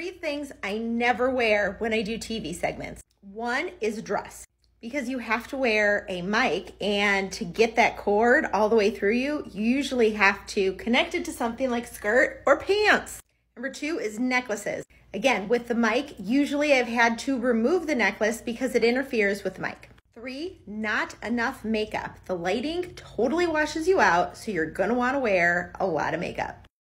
Three things I never wear when I do TV segments. One is dress because you have to wear a mic and to get that cord all the way through you, you usually have to connect it to something like skirt or pants. Number two is necklaces. Again, with the mic, usually I've had to remove the necklace because it interferes with the mic. Three, not enough makeup. The lighting totally washes you out, so you're gonna wanna wear a lot of makeup.